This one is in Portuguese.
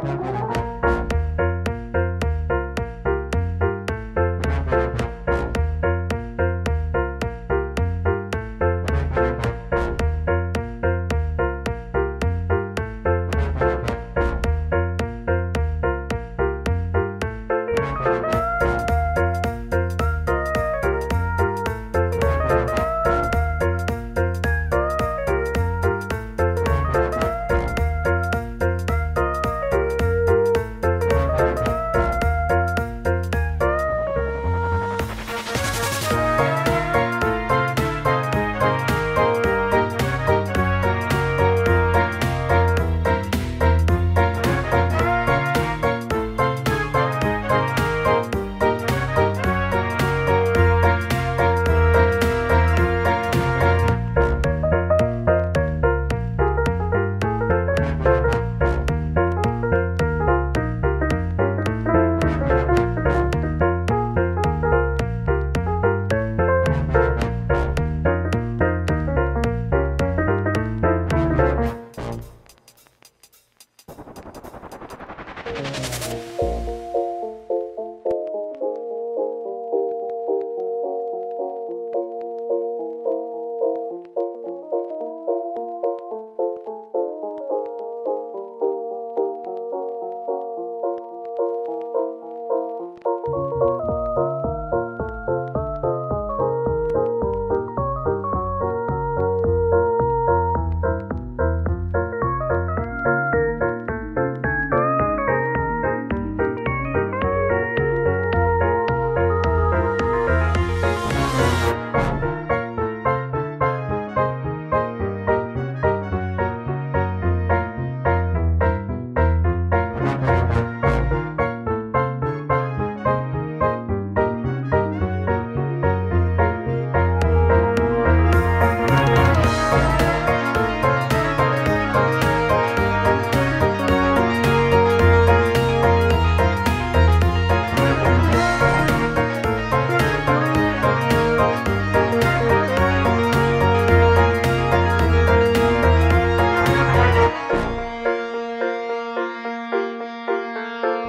Música